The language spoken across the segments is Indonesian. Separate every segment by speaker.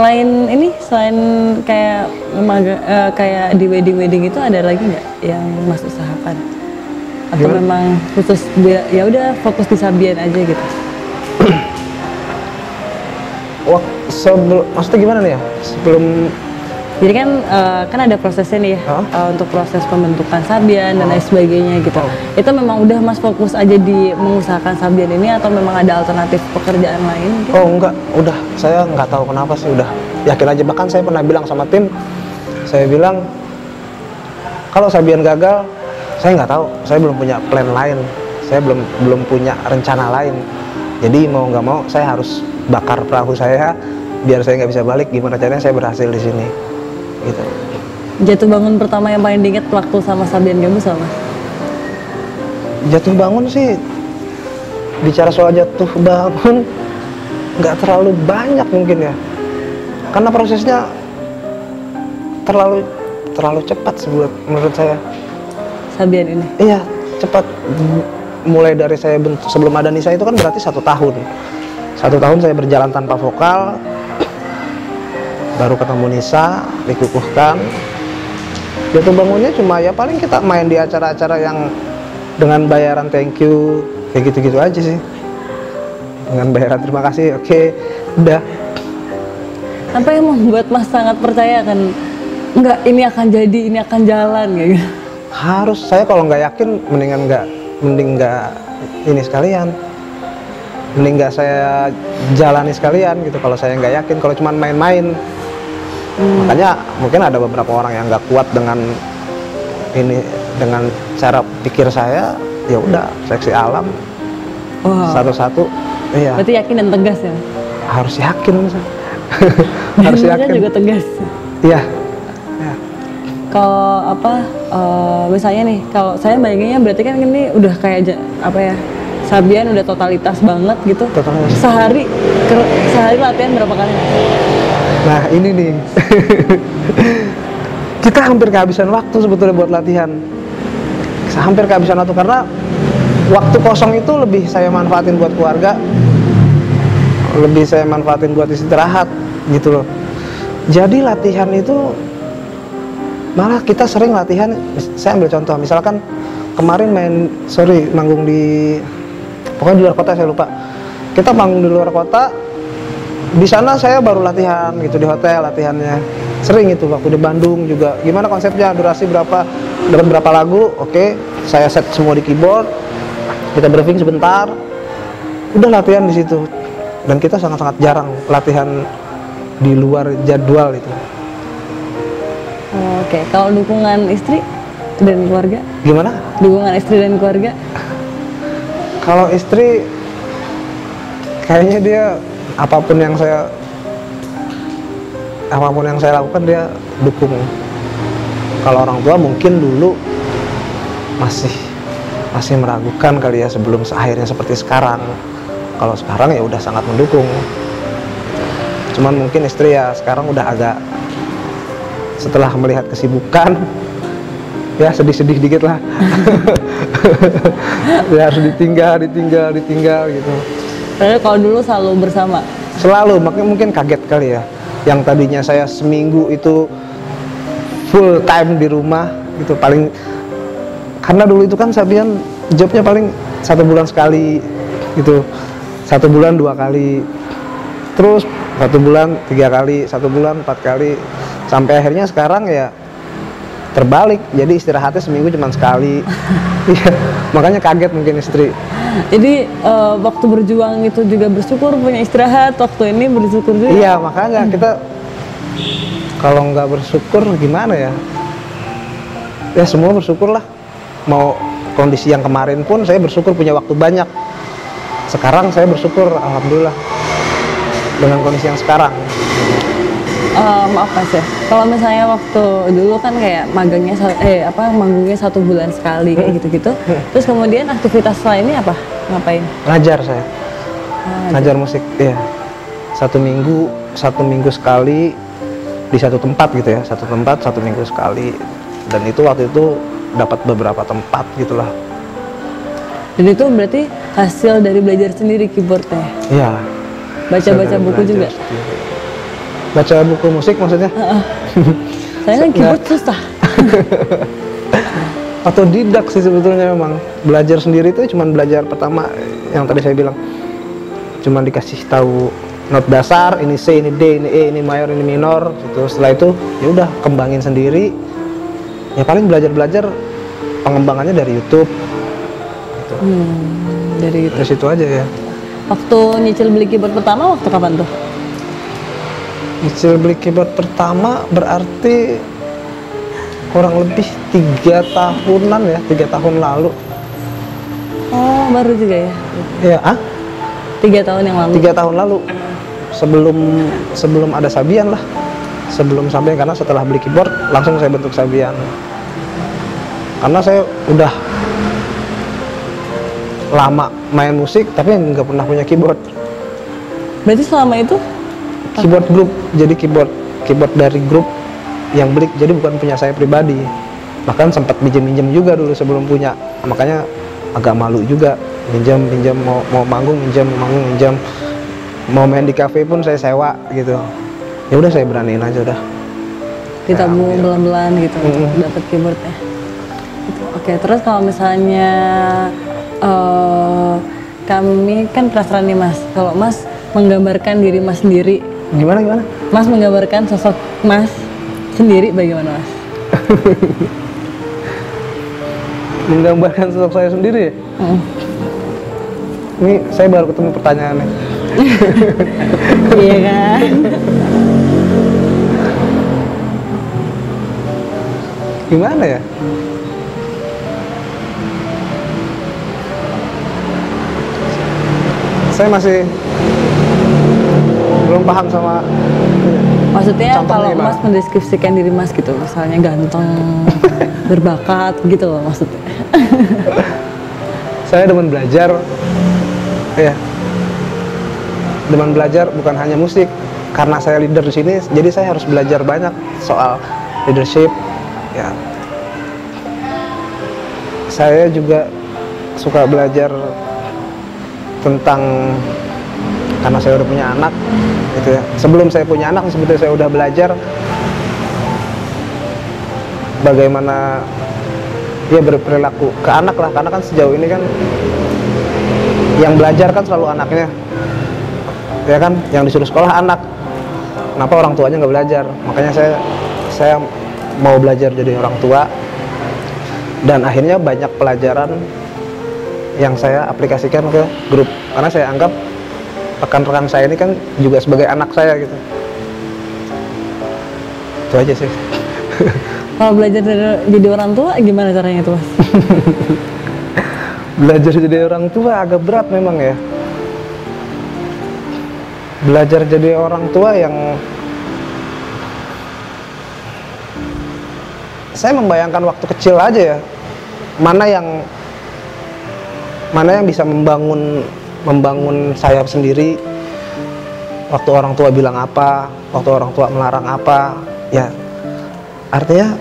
Speaker 1: selain ini selain kayak maga- eh, kayak di wedding wedding itu ada lagi nggak yang mas usahakan atau
Speaker 2: Gimana?
Speaker 1: memang khusus dia ya udah fokus di Sabian aja gitu
Speaker 2: Wah, sebelum maksudnya gimana nih ya? Sebelum
Speaker 1: jadi kan eh, kan ada prosesnya nih ya
Speaker 2: Hah?
Speaker 1: eh, untuk proses pembentukan Sabian dan lain sebagainya gitu
Speaker 2: Oh.
Speaker 1: itu memang udah mas fokus aja di mengusahakan Sabian ini atau memang ada alternatif pekerjaan lain gitu?
Speaker 2: Oh enggak, udah saya nggak tahu kenapa sih udah yakin aja bahkan saya pernah bilang sama tim, saya bilang kalau Sabian gagal, saya nggak tahu, saya belum punya plan lain, saya belum belum punya rencana lain. Jadi mau nggak mau saya harus bakar perahu saya biar saya nggak bisa balik. Gimana caranya saya berhasil di sini, gitu.
Speaker 1: jatuh bangun pertama yang paling diinget waktu sama Sabian Gambus sama
Speaker 2: Jatuh bangun sih bicara soal jatuh bangun nggak terlalu banyak mungkin ya. Karena prosesnya terlalu terlalu cepat sih buat menurut saya.
Speaker 1: Sabian ini?
Speaker 2: Iya cepat. Mulai dari saya bentuk sebelum ada Nisa itu kan berarti satu tahun. Satu tahun saya berjalan tanpa vokal baru ketemu Nisa dikukuhkan. Jatuh bangunnya cuma ya paling kita main di acara-acara yang dengan bayaran thank you kayak gitu-gitu aja sih. Dengan bayaran terima kasih oke udah.
Speaker 1: Apa yang membuat mas sangat percaya kan enggak ini akan jadi ini akan jalan gitu?
Speaker 2: Harus saya kalau nggak yakin mendingan nggak mending nggak ini sekalian. Mending nggak saya jalani sekalian gitu kalau saya nggak yakin. Kalau cuma main-main makanya mungkin ada beberapa orang yang nggak kuat dengan ini dengan cara pikir saya ya udah seksi alam
Speaker 1: Wow.
Speaker 2: satu-satu iya
Speaker 1: Berarti yakin dan tegas ya?
Speaker 2: harus yakin harus yakin
Speaker 1: juga tegas.
Speaker 2: iya Ya.
Speaker 1: Kalau apa, eh, misalnya nih, kalau saya bayanginnya berarti kan ini udah kayak apa ya, Sabian udah totalitas banget gitu.
Speaker 2: Totalitas.
Speaker 1: Sehari, sehari latihan berapa kali?
Speaker 2: Nah ini nih. Kita hampir kehabisan waktu sebetulnya buat latihan. Hampir kehabisan waktu karena Waktu kosong itu lebih saya manfaatin buat keluarga. Lebih saya manfaatin buat istirahat gitu loh. Jadi latihan itu Malah kita sering latihan Saya ambil contoh misalkan Kemarin main, sorry manggung di Pokoknya di luar kota saya lupa. Kita manggung di luar kota di sana saya baru latihan gitu di hotel latihannya. Sering itu waktu di Bandung juga. Gimana konsepnya? Durasi berapa? Dapat berapa lagu? Oke saya set semua di keyboard. Kita briefing sebentar. Udah latihan di situ. Dan kita sangat-sangat jarang latihan di luar jadwal itu.
Speaker 1: Oke, kalau dukungan istri dan keluarga,
Speaker 2: gimana?
Speaker 1: Dukungan istri dan keluarga,
Speaker 2: kalau istri kayaknya dia apa pun yang saya apa pun yang saya lakukan dia dukung. Kalau orang tua mungkin dulu masih masih meragukan kali ya sebelum akhirnya seperti sekarang. Kalau sekarang ya udah sangat mendukung. Cuman mungkin istri ya sekarang udah agak setelah melihat kesibukan ya sedih-sedih dikit lah. Ya harus ditinggal ditinggal ditinggal gitu
Speaker 1: padahal kalau dulu selalu bersama.
Speaker 2: selalu makanya mungkin kaget kali ya. Yang tadinya saya seminggu itu full time di rumah gitu paling karena dulu itu kan Sabian jobnya paling satu bulan sekali gitu. Satu bulan dua kali. Terus satu bulan tiga kali satu bulan empat kali. Sampai akhirnya sekarang ya terbalik. Jadi istirahatnya seminggu cuma sekali. Iya, makanya kaget mungkin istri
Speaker 1: Jadi eh, waktu berjuang itu juga bersyukur punya istirahat, waktu ini bersyukur juga.
Speaker 2: Iya makanya kita kalau nggak bersyukur gimana ya? Ya semua bersyukur lah. Mau kondisi yang kemarin pun saya bersyukur punya waktu banyak. Sekarang saya bersyukur alhamdulillah dengan kondisi yang sekarang.
Speaker 1: Eh, maaf mas ya, kalau misalnya waktu dulu kan kayak magangnya eh apa manggungnya satu bulan sekali kayak gitu-gitu, terus kemudian aktivitas lainnya apa? Ngapain?
Speaker 2: Ngajar saya,
Speaker 1: Ah,
Speaker 2: ngajar musik. Iya. Satu minggu, satu minggu sekali di satu tempat gitu ya, satu tempat satu minggu sekali. Dan itu waktu itu dapat beberapa tempat gitulah.
Speaker 1: Dan itu berarti hasil dari belajar sendiri keyboardnya.
Speaker 2: Iya.
Speaker 1: Baca-baca buku juga.
Speaker 2: sendiri. Baca buku musik maksudnya?
Speaker 1: Saya kan keyboard susah.
Speaker 2: otodidak sih sebetulnya memang. Belajar sendiri itu cuman belajar pertama yang tadi saya bilang. Cuman dikasih tahu not dasar ini C ini D ini E ini mayor ini minor. Gitu setelah itu ya udah kembangin sendiri. Ya paling belajar belajar pengembangannya dari YouTube.
Speaker 1: Hmm, dari itu.
Speaker 2: dari situ aja ya.
Speaker 1: Waktu nyicil beli keyboard pertama waktu kapan tuh?
Speaker 2: Nyicil beli keyboard pertama berarti kurang lebih tiga tahunan ya tiga tahun lalu.
Speaker 1: Oh, baru juga ya.
Speaker 2: ya ah?
Speaker 1: Tiga tahun yang lalu.
Speaker 2: tiga tahun lalu. Sebelum sebelum ada Sabian lah. Sebelum Sabian karena setelah beli keyboard langsung saya bentuk Sabian. Karena saya udah lama main musik tapi nggak pernah punya keyboard.
Speaker 1: Berarti selama itu
Speaker 2: keyboard grup jadi keyboard keyboard dari grup yang beli. Jadi bukan punya saya pribadi. Bahkan sempat minjem minjem juga dulu sebelum punya. Makanya agak malu juga. Minjem minjem mau mau manggung minjem manggung minjem. Mau main di cafe pun saya sewa gitu. Ya udah saya beraniin aja udah.
Speaker 1: Ditabung
Speaker 2: Ya,
Speaker 1: belan-belan gitu
Speaker 2: Mm-mm.
Speaker 1: untuk dapat keyboardnya. Gitu. Oke, terus kalau misalnya eh, kami kan penasaran nih Mas, kalau Mas menggambarkan diri Mas sendiri,
Speaker 2: gimana gimana
Speaker 1: Mas menggambarkan sosok Mas sendiri bagaimana Mas?
Speaker 2: menggambarkan sosok saya sendiri ya?
Speaker 1: Hmm.
Speaker 2: ini saya baru ketemu pertanyaannya
Speaker 1: iya kan?
Speaker 2: gimana ya saya masih belum paham sama
Speaker 1: Maksudnya
Speaker 2: Contohnya
Speaker 1: kalau
Speaker 2: gimana?
Speaker 1: Mas mendeskripsikan diri Mas gitu, misalnya ganteng, berbakat gitu loh maksudnya.
Speaker 2: saya demen belajar ya demen belajar bukan hanya musik karena saya leader di sini jadi saya harus belajar banyak soal leadership ya saya juga suka belajar tentang karena saya udah punya anak gitu ya. Sebelum saya punya anak sebetulnya saya udah belajar bagaimana dia berperilaku ke anak lah. Karena kan sejauh ini kan yang belajar kan selalu anaknya ya kan? Yang disuruh sekolah anak. Kenapa orang tuanya nggak belajar? Makanya saya saya mau belajar jadi orang tua. Dan akhirnya banyak pelajaran yang saya aplikasikan ke grup. Karena saya anggap rekan-rekan saya ini kan juga sebagai anak saya gitu. Itu aja sih.
Speaker 1: Kalau belajar dari- jadi orang tua gimana caranya itu Mas?
Speaker 2: belajar jadi orang tua agak berat memang ya. Belajar jadi orang tua yang saya membayangkan waktu kecil aja ya. Mana yang mana yang bisa membangun membangun saya sendiri. Waktu orang tua bilang apa waktu orang tua melarang apa ya. Artinya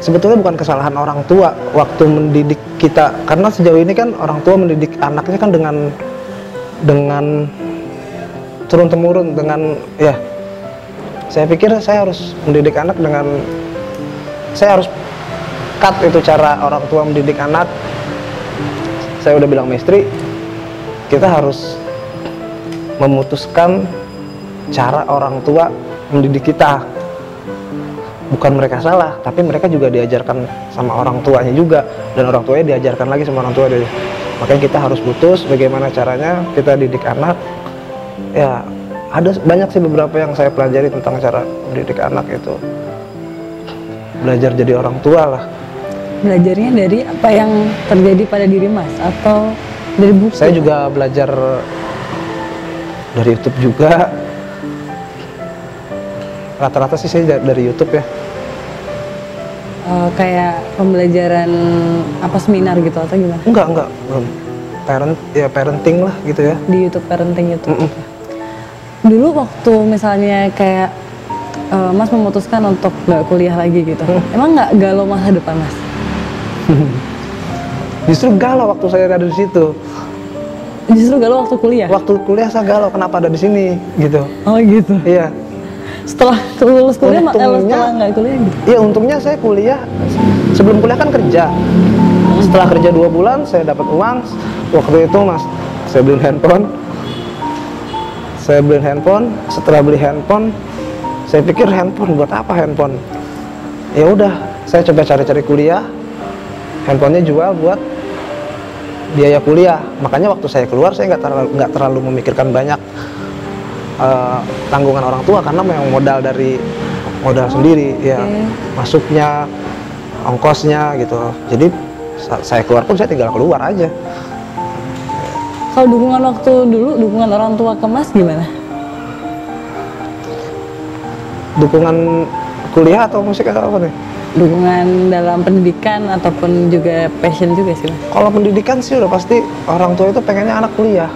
Speaker 2: sebetulnya bukan kesalahan orang tua waktu mendidik kita. Karena sejauh ini kan orang tua mendidik anaknya kan dengan dengan turun temurun dengan ya. Saya pikir saya harus mendidik anak dengan saya harus cut itu cara orang tua mendidik anak. Saya udah bilang sama istri kita harus memutuskan cara orang tua mendidik kita. Bukan mereka salah tapi mereka juga diajarkan sama orang tuanya juga. Dan orang tuanya diajarkan lagi sama orang tua dia. Makanya kita harus putus bagaimana caranya kita didik anak. Ya ada banyak sih beberapa yang saya pelajari tentang cara mendidik anak itu. Belajar jadi orang tua lah.
Speaker 1: Belajarnya dari apa yang terjadi pada diri Mas? Atau dari buku?
Speaker 2: saya juga belajar dari YouTube juga rata-rata sih saya dari YouTube ya
Speaker 1: Eh, kayak pembelajaran apa seminar gitu atau gimana?
Speaker 2: enggak enggak belum parent ya parenting lah gitu ya
Speaker 1: Di YouTube parenting itu.
Speaker 2: Mm-mm.
Speaker 1: Dulu waktu misalnya kayak eh, Mas memutuskan untuk nggak kuliah lagi gitu, emang nggak galau masa depan Mas?
Speaker 2: justru galau waktu saya ada di situ
Speaker 1: Justru galau waktu kuliah.
Speaker 2: waktu kuliah saya galau kenapa ada di sini gitu
Speaker 1: Oh gitu.
Speaker 2: iya
Speaker 1: Setelah lulus kuliah, eh,
Speaker 2: Untungnya-
Speaker 1: setelah nggak kuliah gitu.
Speaker 2: Iya untungnya saya kuliah sebelum kuliah kan kerja. Setelah kerja dua bulan saya dapat uang. Waktu itu mas saya beli handphone. Saya beli handphone. Setelah beli handphone, saya pikir handphone buat apa handphone? Ya udah, saya coba cari-cari kuliah. Handphonenya jual buat biaya kuliah. Makanya waktu saya keluar saya nggak terlalu nggak terlalu memikirkan banyak eh, tanggungan orang tua karena memang modal dari modal sendiri ya
Speaker 1: oke.
Speaker 2: masuknya ongkosnya gitu jadi sa- saya keluar pun saya tinggal keluar aja
Speaker 1: Kalau dukungan waktu dulu, dukungan orang tua ke Mas gimana?
Speaker 2: dukungan kuliah atau musik atau apa nih
Speaker 1: Dukungan dalam pendidikan ataupun juga passion juga sih Mas.
Speaker 2: kalau pendidikan sih udah pasti orang tua itu pengennya anak kuliah.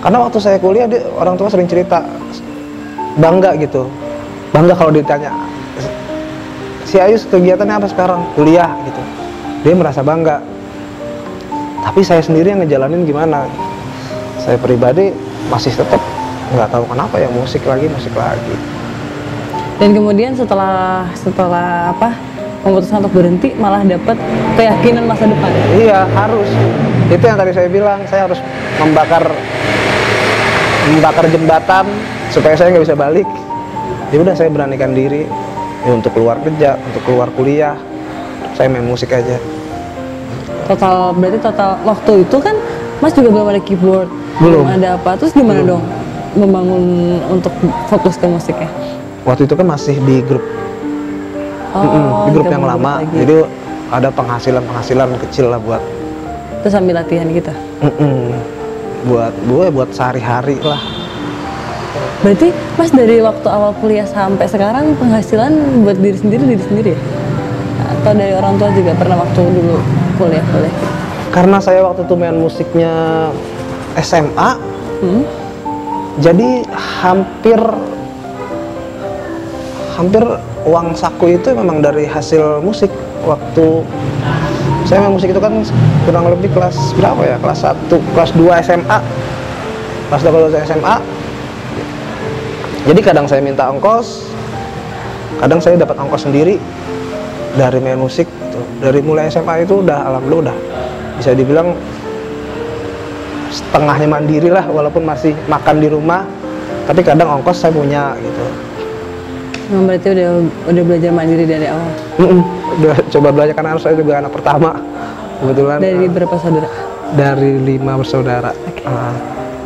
Speaker 2: Karena waktu saya kuliah dia, orang tua sering cerita bangga gitu. Bangga kalau ditanya si Ayus kegiatannya apa sekarang? Kuliah gitu. Dia merasa bangga. Tapi saya sendiri yang ngejalanin gimana? Saya pribadi masih tetap nggak tahu kenapa ya musik lagi musik lagi
Speaker 1: Dan kemudian setelah setelah apa memutuskan untuk berhenti malah dapat keyakinan masa depan.
Speaker 2: Iya harus. Itu yang tadi saya bilang. Saya harus membakar membakar jembatan supaya saya nggak bisa balik. Ya udah saya beranikan diri ya, untuk keluar kerja, untuk keluar kuliah. Saya main musik aja.
Speaker 1: Total berarti total waktu itu kan Mas juga belum ada keyboard,
Speaker 2: Belum.
Speaker 1: ada apa. Terus gimana dong membangun untuk fokus ke musiknya?
Speaker 2: Waktu itu kan masih di grup, Mm-mm, di grup yang lama.
Speaker 1: lagi.
Speaker 2: Jadi ada penghasilan penghasilan kecil lah buat
Speaker 1: Terus sambil latihan gitu.
Speaker 2: mm-mm, buat gue buat sehari-hari lah.
Speaker 1: Berarti Mas dari waktu awal kuliah sampai sekarang penghasilan buat diri sendiri diri sendiri ya? Atau dari orang tua juga pernah waktu dulu kuliah kuliah?
Speaker 2: Karena saya waktu itu main musiknya SMA,
Speaker 1: Hmm?
Speaker 2: jadi hampir hampir uang saku itu memang dari hasil musik. Waktu saya main musik itu kan kurang lebih kelas berapa ya? Kelas 1 kelas 2 SMA kelas 2 SMA jadi kadang saya minta ongkos kadang saya dapat ongkos sendiri dari main musik gitu. dari mulai SMA itu udah alhamdulillah udah. Bisa dibilang setengahnya mandiri lah walaupun masih makan di rumah tapi kadang ongkos saya punya gitu
Speaker 1: Memang berarti udah udah belajar mandiri dari awal.
Speaker 2: Udah coba belajar karena saya juga anak pertama kebetulan
Speaker 1: Dari
Speaker 2: eh,
Speaker 1: berapa saudara?
Speaker 2: dari lima bersaudara Ah,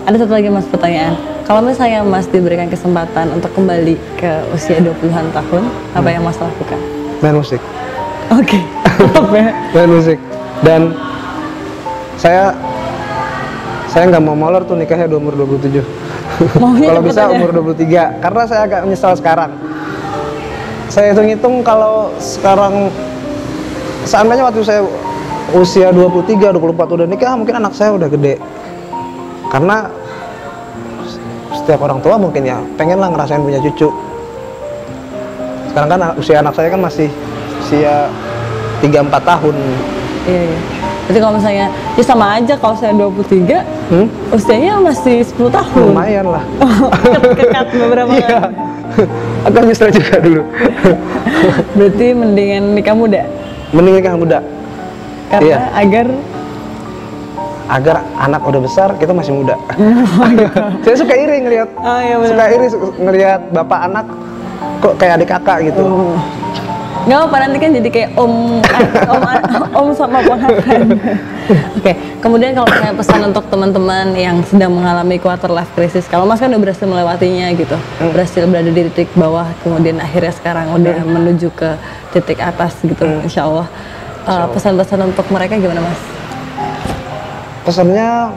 Speaker 1: Ada satu lagi mas pertanyaan. Kalau misalnya mas diberikan kesempatan untuk kembali ke usia 20-an tahun, apa yang mas lakukan?
Speaker 2: main musik
Speaker 1: Oke. Ya?
Speaker 2: main musik dan saya saya nggak mau molor tuh nikahnya di umur 27
Speaker 1: Maunya
Speaker 2: kalau bisa umur 23 karena saya agak menyesal sekarang saya hitung-hitung kalau sekarang seandainya waktu saya usia 23, 24 udah nikah mungkin anak saya udah gede karena setiap orang tua mungkin ya pengen lah ngerasain punya cucu sekarang kan usia anak saya kan masih usia 3-4 tahun
Speaker 1: Iya, iya. Berarti kalau misalnya, ya sama aja kalau saya 23,
Speaker 2: hmm?
Speaker 1: usianya masih 10 tahun.
Speaker 2: lumayan lah
Speaker 1: Kekat beberapa
Speaker 2: iya
Speaker 1: kali.
Speaker 2: agak nyesel juga dulu
Speaker 1: Berarti mendingan nikah muda.
Speaker 2: mending nikah muda
Speaker 1: Karena
Speaker 2: Iya.
Speaker 1: agar
Speaker 2: agar anak udah besar kita masih muda. Saya suka iri ngelihat,
Speaker 1: Oh, iya
Speaker 2: suka iri ngelihat bapak anak kok kayak adik kakak gitu.
Speaker 1: Oh. Nggak apa nanti kan jadi kayak om om om sama ponakan. Oke, kemudian kalau saya pesan untuk teman-teman yang sedang mengalami quarter life crisis, kalau Mas kan udah berhasil melewatinya gitu, berhasil berada di titik bawah, kemudian akhirnya sekarang udah menuju ke titik atas gitu, insya Allah. Uh, pesan-pesan untuk mereka gimana Mas?
Speaker 2: Pesannya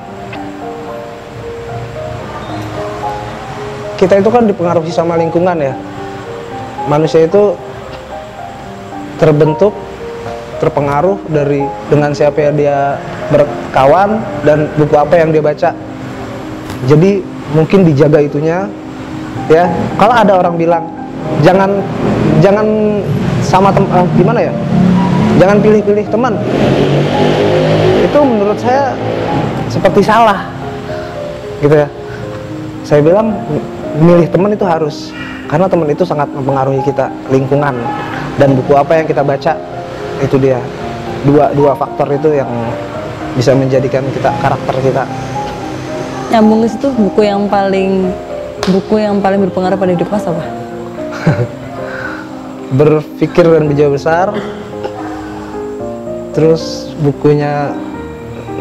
Speaker 2: kita itu kan dipengaruhi sama lingkungan ya. Manusia itu terbentuk terpengaruh dari dengan siapa yang dia berkawan dan buku apa yang dia baca. Jadi mungkin dijaga itunya ya. Kalau ada orang bilang jangan jangan sama tem eh, gimana ya? Jangan pilih-pilih teman. Itu menurut saya seperti salah. Gitu ya. Saya bilang milih teman itu harus karena teman itu sangat mempengaruhi kita lingkungan dan buku apa yang kita baca? Itu dia. Dua dua faktor itu yang bisa menjadikan kita karakter kita.
Speaker 1: Nyambung ke situ buku yang paling buku yang paling berpengaruh pada hidup Mas apa?
Speaker 2: berpikir dan berjiwa besar. Terus bukunya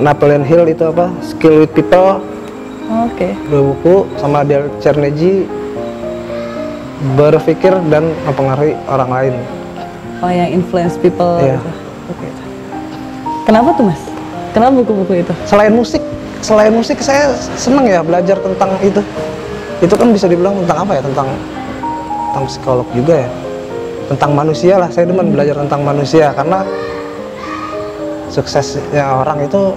Speaker 2: Napoleon Hill itu apa? Skill with People.
Speaker 1: Oke.
Speaker 2: dua buku sama Dale Carnegie. Berpikir dan mempengaruhi orang lain
Speaker 1: Oh yang influence people
Speaker 2: Iya.
Speaker 1: gitu. Oke. Kenapa tuh Mas? Kenapa buku-buku itu?
Speaker 2: selain musik selain musik saya seneng ya belajar tentang itu itu kan bisa dibilang tentang apa ya tentang tentang psikolog juga ya tentang manusia lah saya demen belajar tentang manusia karena suksesnya orang itu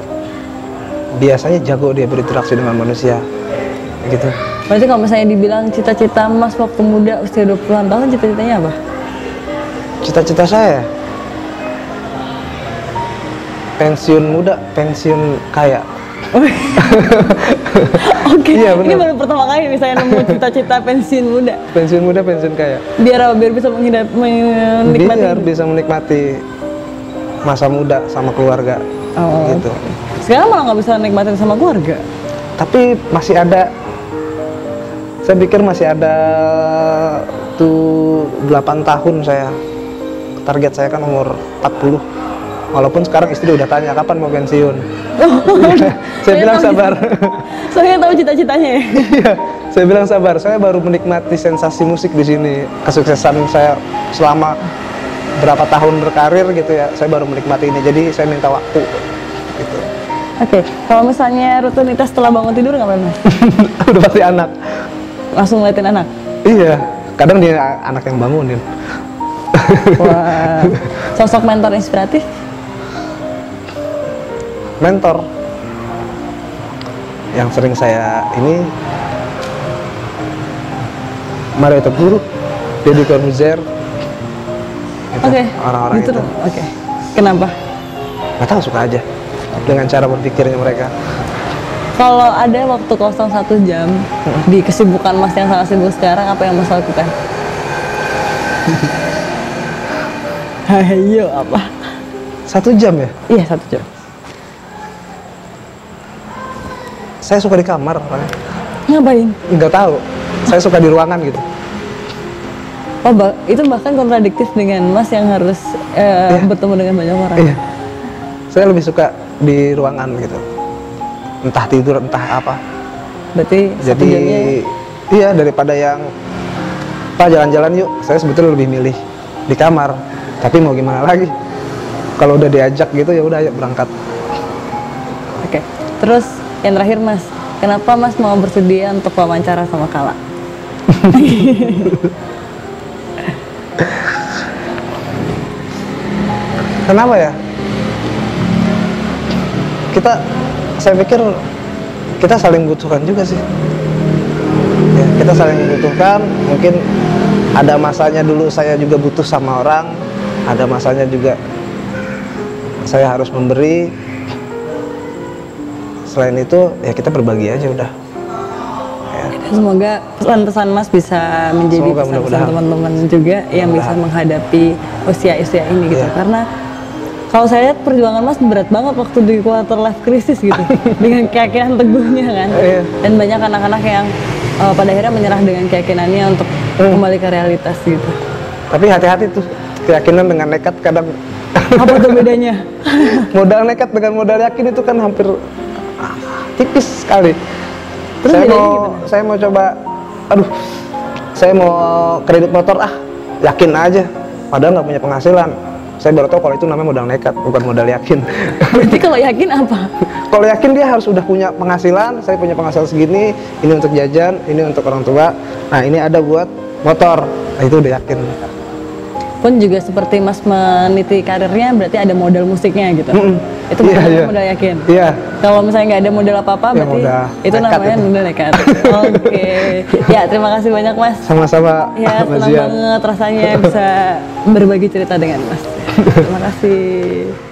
Speaker 2: biasanya jago dia berinteraksi dengan manusia gitu
Speaker 1: Berarti kalau misalnya dibilang cita-cita Mas waktu muda usia 20-an tahun cita-citanya apa?
Speaker 2: Cita-cita saya pensiun muda pensiun kaya
Speaker 1: Oke,
Speaker 2: Iya,
Speaker 1: ini baru pertama kali nih saya nemu cita-cita pensiun muda.
Speaker 2: pensiun muda pensiun kaya
Speaker 1: Biar? Biar bisa menghidap, menikmati.
Speaker 2: biar bisa menikmati masa muda sama keluarga
Speaker 1: Oh.
Speaker 2: gitu
Speaker 1: Sekarang malah nggak bisa nikmatin sama keluarga.
Speaker 2: tapi masih ada saya pikir masih ada tuh 8 tahun saya target saya kan umur 40 walaupun sekarang istri udah tanya kapan mau pensiun? Saya bilang sabar.
Speaker 1: Soalnya tahu cita-citanya. Ya.
Speaker 2: Iya, saya bilang sabar. Saya baru menikmati sensasi musik di sini. Kesuksesan saya selama berapa tahun berkarir gitu ya saya baru menikmati ini. Jadi saya minta waktu gitu.
Speaker 1: Oke, kalau misalnya rutinitas setelah bangun tidur ngapain mas?
Speaker 2: udah pasti anak.
Speaker 1: Langsung ngeliatin anak.
Speaker 2: iya kadang dia anak yang bangunin
Speaker 1: Wah, sosok mentor inspiratif.
Speaker 2: mentor yang sering saya ini Mario Teguh, Deddy Corbuzier gitu,
Speaker 1: Oke,
Speaker 2: orang-orang
Speaker 1: gitu
Speaker 2: itu.
Speaker 1: Oke, kenapa?
Speaker 2: nggak tahu suka aja dengan cara berpikirnya mereka
Speaker 1: Kalau ada waktu kosong satu jam di kesibukan mas yang sangat sibuk sekarang, apa yang mas lakukan? Hayo apa?
Speaker 2: satu jam ya
Speaker 1: Iya satu jam.
Speaker 2: saya suka di kamar orangnya.
Speaker 1: Ngapain?
Speaker 2: nggak tahu saya suka di ruangan gitu
Speaker 1: Oh, ba- itu bahkan kontradiktif dengan mas yang harus eh,
Speaker 2: Iya.
Speaker 1: bertemu dengan banyak orang.
Speaker 2: iya saya lebih suka di ruangan gitu entah tidur entah apa
Speaker 1: Berarti
Speaker 2: jadi
Speaker 1: jamnya
Speaker 2: iya daripada yang pak jalan-jalan yuk saya sebetulnya lebih milih di kamar tapi mau gimana lagi? Kalau udah diajak gitu ya udah ayo berangkat.
Speaker 1: Oke. Terus yang terakhir Mas, kenapa Mas mau bersedia untuk wawancara sama Kala?
Speaker 2: kenapa ya? Kita saya pikir kita saling butuhkan juga sih. Ya, kita saling membutuhkan. Mungkin ada masanya dulu saya juga butuh sama orang ada masanya juga saya harus memberi selain itu ya kita berbagi aja udah
Speaker 1: Semoga pesan-pesan Mas bisa menjadi pesan-pesan teman-teman juga yang bisa menghadapi usia-usia ini gitu.
Speaker 2: Iya.
Speaker 1: Karena kalau saya lihat perjuangan Mas berat banget waktu di quarter life crisis gitu, dengan keyakinan teguhnya kan.
Speaker 2: Iya.
Speaker 1: Dan banyak anak-anak yang eh, pada akhirnya menyerah dengan keyakinannya untuk
Speaker 2: Hmm.
Speaker 1: kembali ke realitas gitu.
Speaker 2: tapi hati-hati tuh keyakinan dengan nekat kadang
Speaker 1: Apa tuh bedanya?
Speaker 2: modal nekat dengan modal yakin itu kan hampir tipis sekali.
Speaker 1: Terus
Speaker 2: saya mau
Speaker 1: gimana?
Speaker 2: saya mau coba, aduh, saya mau kredit motor ah, yakin aja. Padahal nggak punya penghasilan. Saya baru tahu kalau itu namanya modal nekat, bukan modal yakin.
Speaker 1: Berarti kalau yakin apa?
Speaker 2: kalau yakin dia harus udah punya penghasilan, saya punya penghasilan segini, ini untuk jajan, ini untuk orang tua. Nah ini ada buat motor, nah, itu udah yakin.
Speaker 1: Pun juga seperti Mas meniti karirnya berarti ada modal musiknya gitu.
Speaker 2: Mm-mm.
Speaker 1: Itu
Speaker 2: Iya,
Speaker 1: modal,
Speaker 2: iya.
Speaker 1: modal yakin.
Speaker 2: Iya.
Speaker 1: Kalau misalnya nggak ada modal apa-apa
Speaker 2: Ya,
Speaker 1: berarti
Speaker 2: modal
Speaker 1: itu namanya
Speaker 2: itu.
Speaker 1: modal nekat. Oke. ya, terima kasih banyak Mas.
Speaker 2: Sama-sama.
Speaker 1: Ya, senang banget rasanya bisa berbagi cerita dengan Mas. Terima kasih.